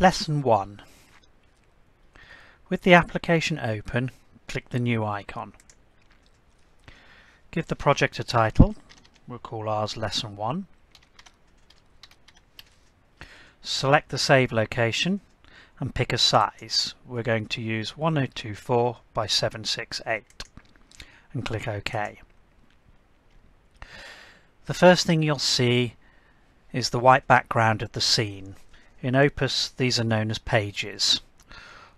Lesson 1. With the application open, click the new icon. Give the project a title, we'll call ours Lesson 1. Select the save location and pick a size. We're going to use 1024 by 768 and click OK. The first thing you'll see is the white background of the scene. In Opus these are known as pages.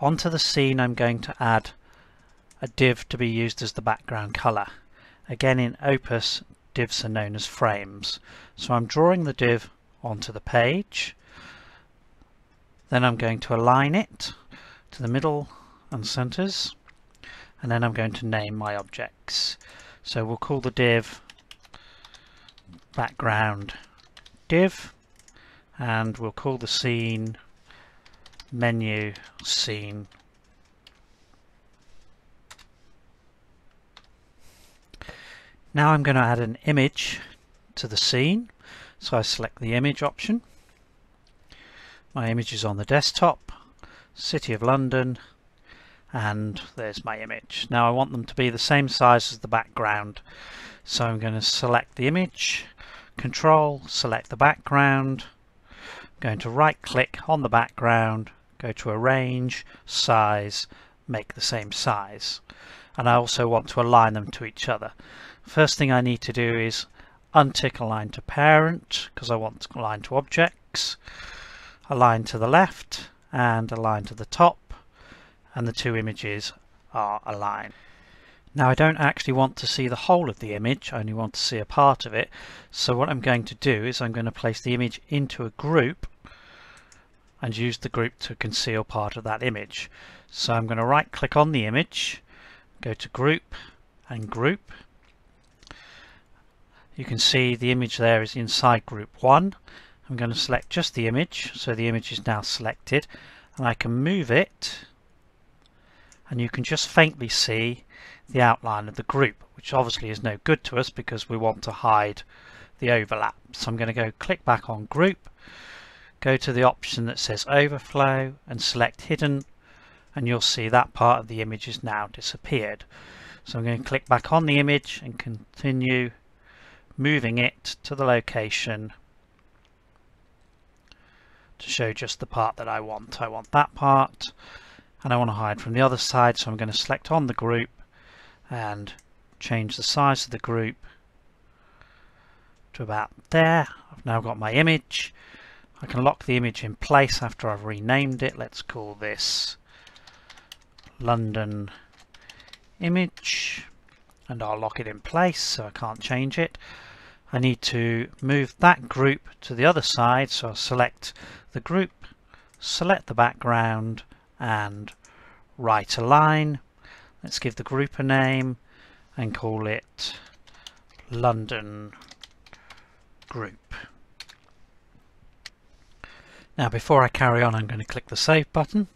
Onto the scene I'm going to add a div to be used as the background colour. Again in Opus divs are known as frames. So I'm drawing the div onto the page. Then I'm going to align it to the middle and centres and then I'm going to name my objects. So we'll call the div background div and we'll call the scene menu scene. Now I'm going to add an image to the scene. So I select the image option. My image is on the desktop City of London and there's my image. Now I want them to be the same size as the background. So I'm going to select the image control select the background going to right click on the background, go to arrange, size, make the same size. And I also want to align them to each other. First thing I need to do is untick align to parent because I want to align to objects, align to the left and align to the top and the two images are aligned. Now I don't actually want to see the whole of the image, I only want to see a part of it. So what I'm going to do is I'm going to place the image into a group and use the group to conceal part of that image. So I'm going to right click on the image, go to group and group. You can see the image there is inside group 1. I'm going to select just the image, so the image is now selected and I can move it and you can just faintly see the outline of the group, which obviously is no good to us because we want to hide the overlap. So I'm going to go click back on group, go to the option that says overflow and select hidden and you'll see that part of the image is now disappeared. So I'm going to click back on the image and continue moving it to the location to show just the part that I want. I want that part and I want to hide from the other side so I'm going to select on the group and change the size of the group to about there. I've now got my image. I can lock the image in place after I've renamed it. Let's call this London image and I'll lock it in place so I can't change it. I need to move that group to the other side so I'll select the group, select the background and right align Let's give the group a name and call it London Group. Now before I carry on I'm going to click the save button.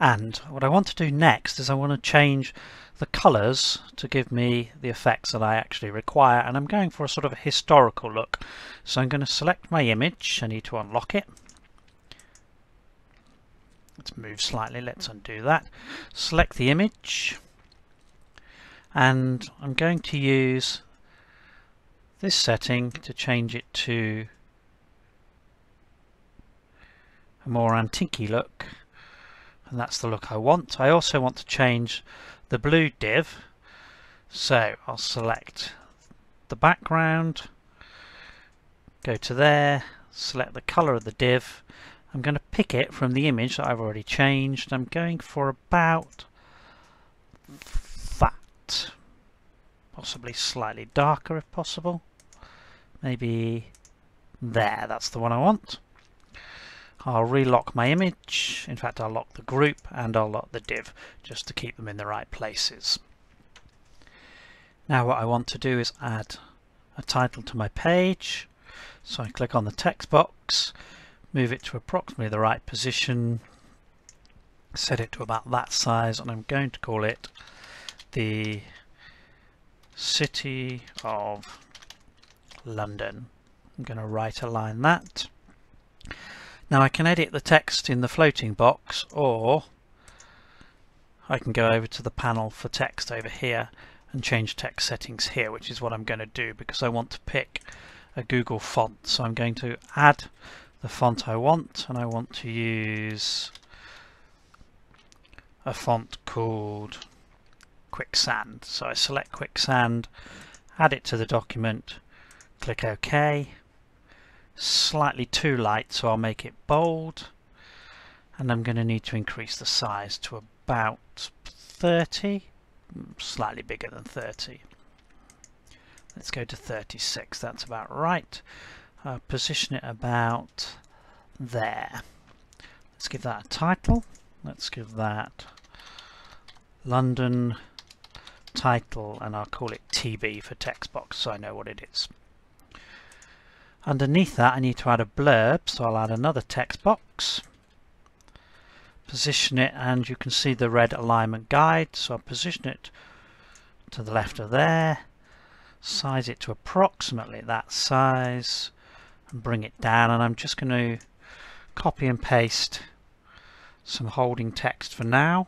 And what I want to do next is I want to change the colours to give me the effects that I actually require and I'm going for a sort of a historical look. So I'm going to select my image, I need to unlock it. Let's move slightly, let's undo that. Select the image. And I'm going to use this setting to change it to a more antique look and that's the look I want. I also want to change the blue div so I'll select the background go to there select the color of the div I'm going to pick it from the image that I've already changed. I'm going for about that. Possibly slightly darker if possible. Maybe there, that's the one I want. I'll relock my image. In fact, I'll lock the group and I'll lock the div just to keep them in the right places. Now what I want to do is add a title to my page. So I click on the text box move it to approximately the right position set it to about that size and I'm going to call it the City of London. I'm going to right align that. Now I can edit the text in the floating box or I can go over to the panel for text over here and change text settings here which is what I'm going to do because I want to pick a Google font. So I'm going to add the font I want and I want to use a font called Quicksand. So I select Quicksand add it to the document click OK slightly too light so I'll make it bold. And I'm going to need to increase the size to about 30 slightly bigger than 30 let's go to 36 that's about right. Uh, position it about there. Let's give that a title. Let's give that London title and I'll call it TB for text box so I know what it is Underneath that I need to add a blurb, so I'll add another text box. Position it and you can see the red alignment guide, so I'll position it to the left of there, size it to approximately that size and bring it down and I'm just going to copy and paste some holding text for now.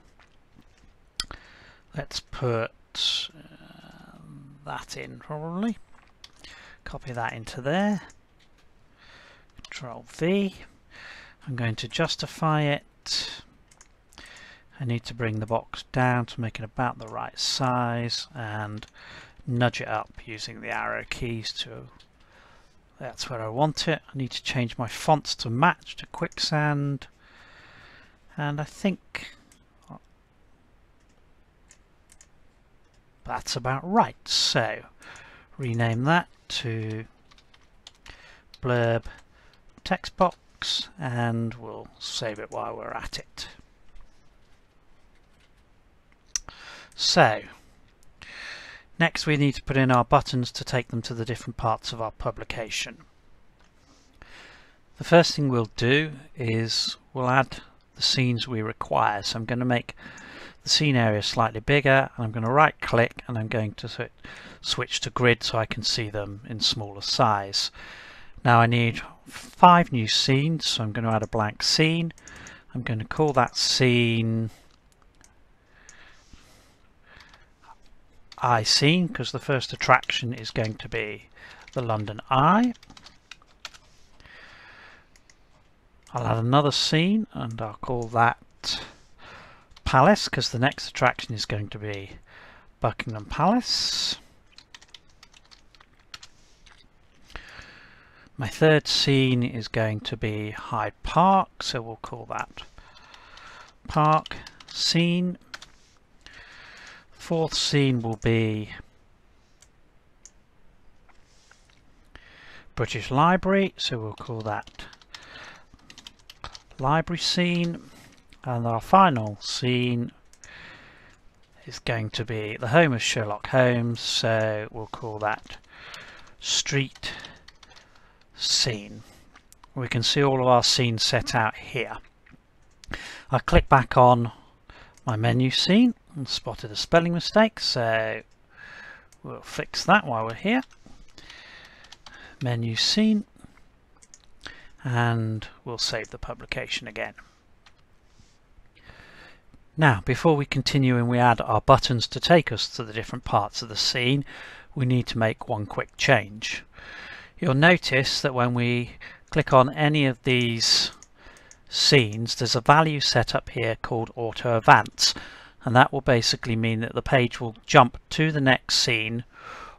Let's put uh, that in probably. Copy that into there. Control V. I'm going to justify it. I need to bring the box down to make it about the right size and nudge it up using the arrow keys to that's where I want it. I need to change my fonts to match to Quicksand and I think that's about right. So rename that to blurb text box and we'll save it while we're at it. So, next we need to put in our buttons to take them to the different parts of our publication. The first thing we'll do is we'll add the scenes we require. So I'm going to make the scene area slightly bigger and I'm going to right click and I'm going to switch to grid so I can see them in smaller size. Now I need five new scenes, so I'm going to add a blank scene. I'm going to call that scene Eye scene because the first attraction is going to be the London Eye. I'll add another scene and I'll call that Palace because the next attraction is going to be Buckingham Palace. My third scene is going to be Hyde Park, so we'll call that Park scene. Fourth scene will be British Library, so we'll call that Library scene. And our final scene is going to be the home of Sherlock Holmes, so we'll call that Street scene. We can see all of our scenes set out here. I click back on my menu scene and spotted a spelling mistake so we'll fix that while we're here. Menu scene and we'll save the publication again. Now before we continue and we add our buttons to take us to the different parts of the scene we need to make one quick change. You'll notice that when we click on any of these scenes, there's a value set up here called auto advance. And that will basically mean that the page will jump to the next scene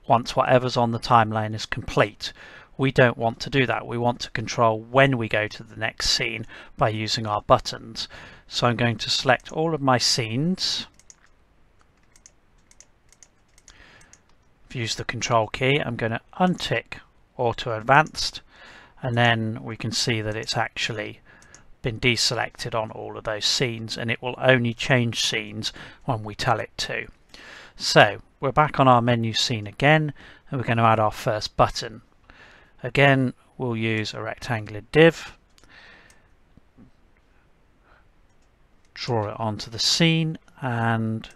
once whatever's on the timeline is complete. We don't want to do that. We want to control when we go to the next scene by using our buttons. So I'm going to select all of my scenes. Use the control key. I'm going to untick auto advanced and then we can see that it's actually been deselected on all of those scenes and it will only change scenes when we tell it to. So we're back on our menu scene again and we're going to add our first button. Again we'll use a rectangular div, draw it onto the scene and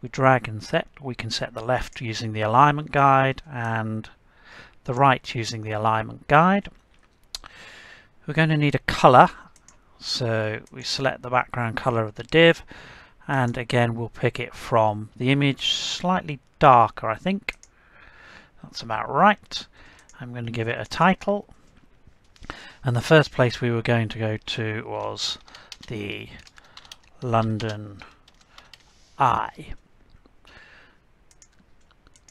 we drag and set, we can set the left using the alignment guide and the right using the alignment guide. We're going to need a colour, so we select the background colour of the div, and again we'll pick it from the image, slightly darker I think. That's about right. I'm going to give it a title, and the first place we were going to go to was the London Eye.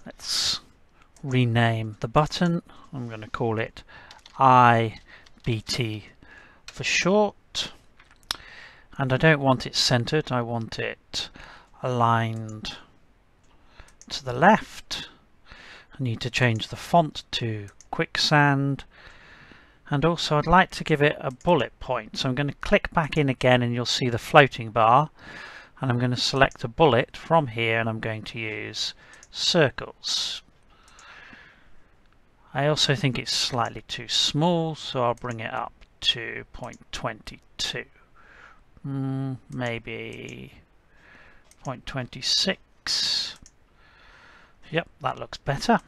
Let's rename the button. I'm going to call it IBT for short. And I don't want it centered, I want it aligned to the left. I need to change the font to quicksand. And also I'd like to give it a bullet point. So I'm going to click back in again and you'll see the floating bar. And I'm going to select a bullet from here and I'm going to use circles. I also think it's slightly too small, so I'll bring it up to 0.22. Mm, maybe 0.26. Yep, that looks better.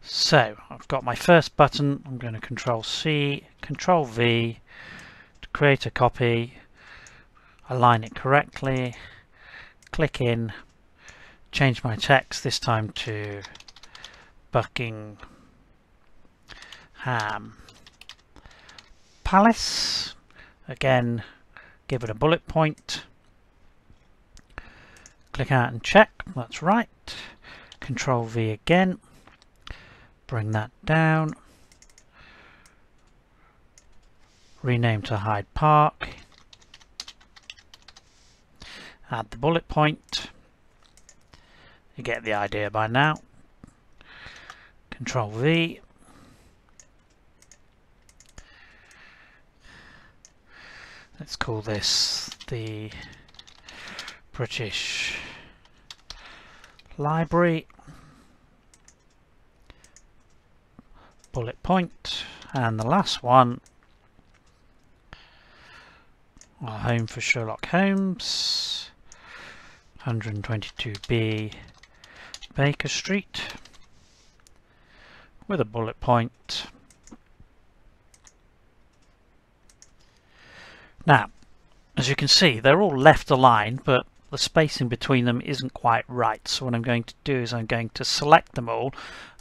So I've got my first button. I'm going to Control C, Control V to create a copy, align it correctly, click in, change my text this time to Buckingham Palace. Again, give it a bullet point. Click out and check, that's right. Control V again. Bring that down. Rename to Hyde Park. Add the bullet point. You get the idea by now. Control V. Let's call this the British Library. Bullet point. And the last one, our home for Sherlock Holmes, 122B Baker Street with a bullet point. Now, as you can see, they're all left aligned, but the spacing between them isn't quite right. So what I'm going to do is I'm going to select them all.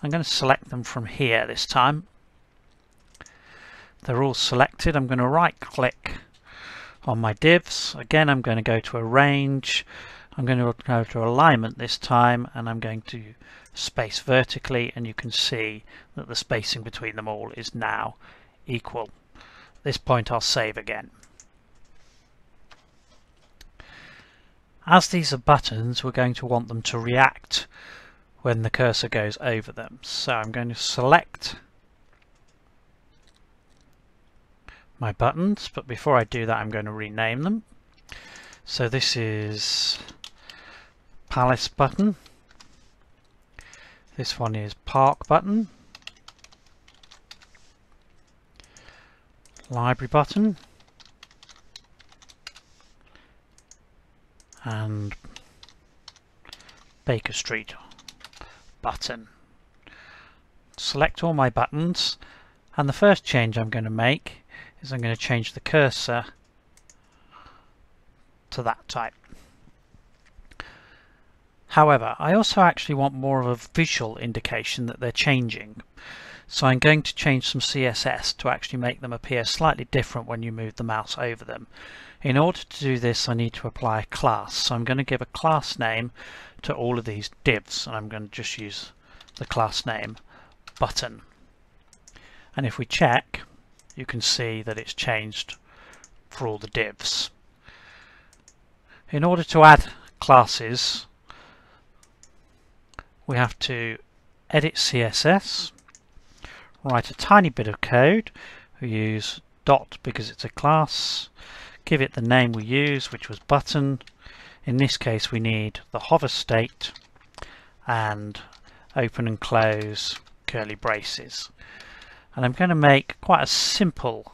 I'm going to select them from here this time. They're all selected. I'm going to right click on my divs. Again, I'm going to go to arrange. I'm going to go to alignment this time and I'm going to space vertically and you can see that the spacing between them all is now equal. At this point I'll save again. As these are buttons we're going to want them to react when the cursor goes over them. So I'm going to select my buttons but before I do that I'm going to rename them. So this is Palace button this one is Park button. Library button. And Baker Street button. Select all my buttons and the first change I'm going to make is I'm going to change the cursor to that type. However, I also actually want more of a visual indication that they're changing. So I'm going to change some CSS to actually make them appear slightly different when you move the mouse over them. In order to do this I need to apply a class. So I'm going to give a class name to all of these divs and I'm going to just use the class name button. And if we check you can see that it's changed for all the divs. In order to add classes we have to edit CSS, write a tiny bit of code, we use dot because it's a class, give it the name we use which was button, in this case we need the hover state and open and close curly braces. And I'm going to make quite a simple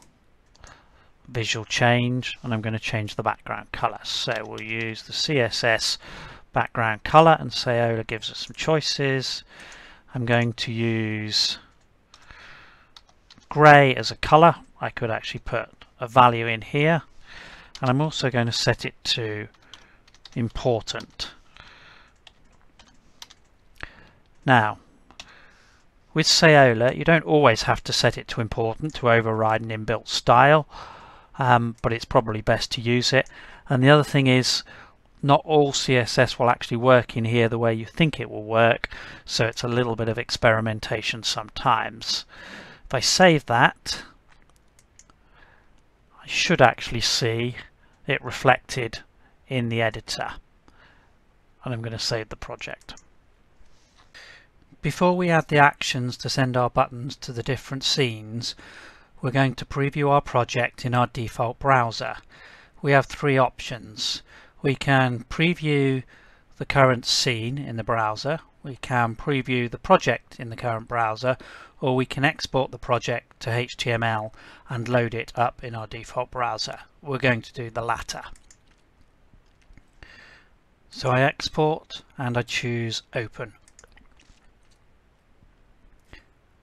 visual change and I'm going to change the background color. So we'll use the CSS background color and Saola gives us some choices. I'm going to use grey as a colour I could actually put a value in here. And I'm also going to set it to important. Now with Saola you don't always have to set it to important to override an inbuilt style um, but it's probably best to use it. And the other thing is not all CSS will actually work in here the way you think it will work so it's a little bit of experimentation sometimes. If I save that I should actually see it reflected in the editor and I'm going to save the project. Before we add the actions to send our buttons to the different scenes we're going to preview our project in our default browser. We have three options we can preview the current scene in the browser, we can preview the project in the current browser, or we can export the project to HTML and load it up in our default browser. We're going to do the latter. So I export and I choose open.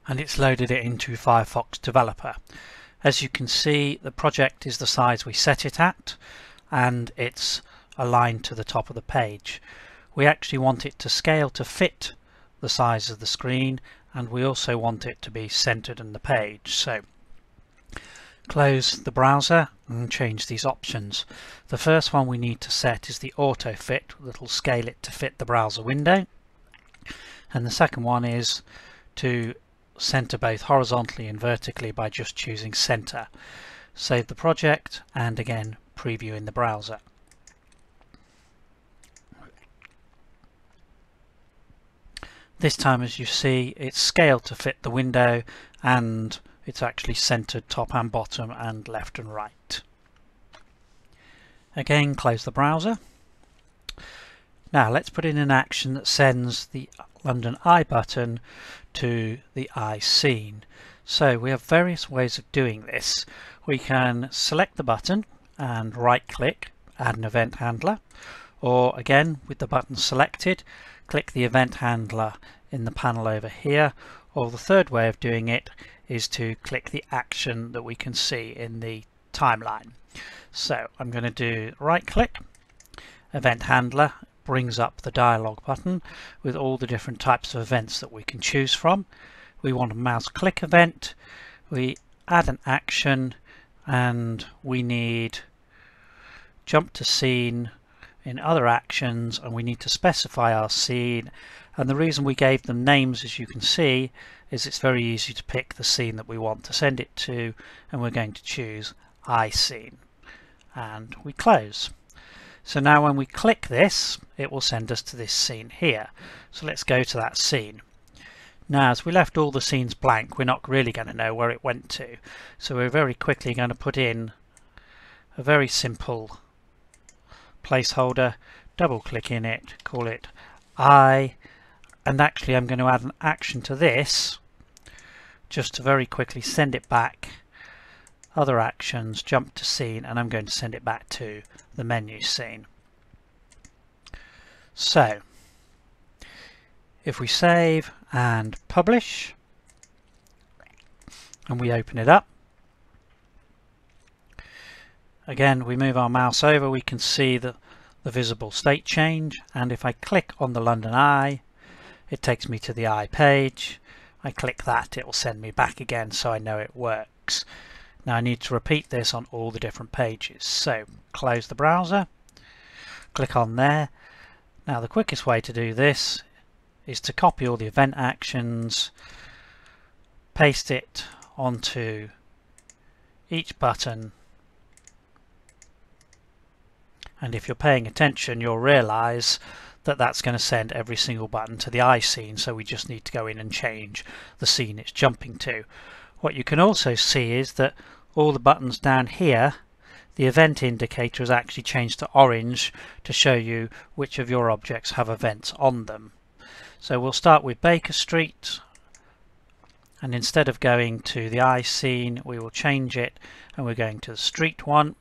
And it's loaded it into Firefox Developer. As you can see, the project is the size we set it at, and it's aligned to the top of the page. We actually want it to scale to fit the size of the screen and we also want it to be centered in the page. So close the browser and change these options. The first one we need to set is the auto fit that will scale it to fit the browser window. And the second one is to center both horizontally and vertically by just choosing center. Save the project and again preview in the browser. This time as you see it's scaled to fit the window and it's actually centered top and bottom and left and right. Again close the browser. Now let's put in an action that sends the London Eye button to the Eye scene. So we have various ways of doing this. We can select the button and right click, add an event handler, or again with the button selected click the event handler in the panel over here or the third way of doing it is to click the action that we can see in the timeline. So I'm going to do right click, event handler brings up the dialog button with all the different types of events that we can choose from. We want a mouse click event, we add an action and we need jump to scene in other actions and we need to specify our scene. And the reason we gave them names as you can see is it's very easy to pick the scene that we want to send it to and we're going to choose Eye scene. And we close. So now when we click this it will send us to this scene here. So let's go to that scene. Now as we left all the scenes blank we're not really going to know where it went to. So we're very quickly going to put in a very simple placeholder, double click in it, call it I, and actually I'm going to add an action to this just to very quickly send it back. Other actions jump to scene and I'm going to send it back to the menu scene. So if we save and publish and we open it up Again, we move our mouse over, we can see the, the visible state change. And if I click on the London Eye, it takes me to the Eye page. I click that, it will send me back again so I know it works. Now I need to repeat this on all the different pages. So close the browser, click on there. Now the quickest way to do this is to copy all the event actions, paste it onto each button and if you're paying attention you'll realize that that's going to send every single button to the eye scene so we just need to go in and change the scene it's jumping to. What you can also see is that all the buttons down here the event indicator has actually changed to orange to show you which of your objects have events on them. So we'll start with Baker Street and instead of going to the eye scene we will change it and we're going to the street one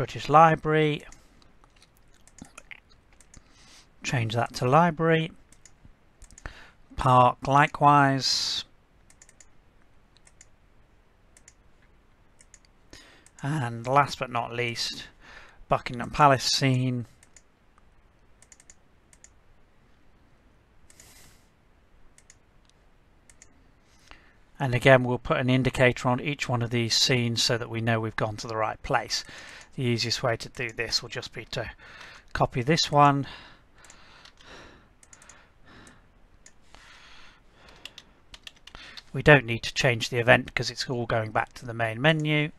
British Library. Change that to library. Park likewise. And last but not least, Buckingham Palace scene. And again, we'll put an indicator on each one of these scenes so that we know we've gone to the right place. The easiest way to do this will just be to copy this one. We don't need to change the event because it's all going back to the main menu.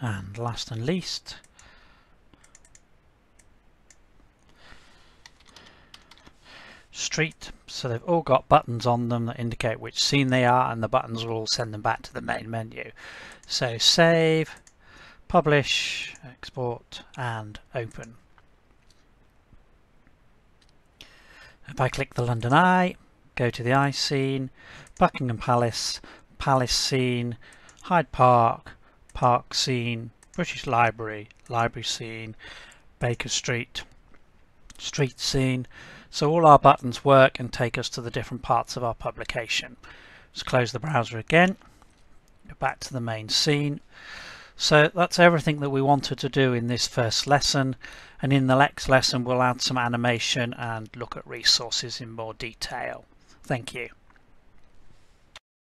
And last and least, street. So they've all got buttons on them that indicate which scene they are and the buttons will send them back to the main menu. So save, publish, export and open. If I click the London Eye, go to the Eye scene, Buckingham Palace, Palace scene, Hyde Park, Park scene, British Library, Library scene, Baker Street, Street scene. So all our buttons work and take us to the different parts of our publication. Let's close the browser again, go back to the main scene. So that's everything that we wanted to do in this first lesson and in the next lesson we'll add some animation and look at resources in more detail. Thank you.